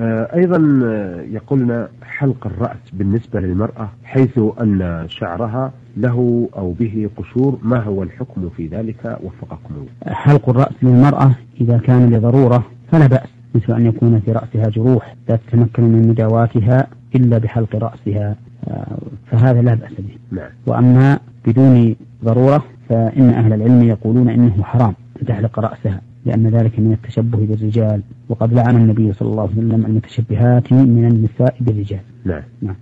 آه، أيضا آه، يقولنا حلق الرأس بالنسبة للمرأة حيث أن شعرها له أو به قشور ما هو الحكم في ذلك؟ وفقكم الله. حلق الرأس للمرأة إذا كان لضرورة فلا بأس مثل أن يكون في رأسها جروح لا تتمكن من مداواتها إلا بحلق رأسها. آه، فهذا لا بأس به. نعم. وأما بدون ضرورة فإن أهل العلم يقولون إنه حرام. أن تحلق رأسها لأن ذلك من التشبه بالرجال. وقد لعن النبي صلى الله عليه وسلم المتشبهات من النساء بالرجال. نعم. نعم.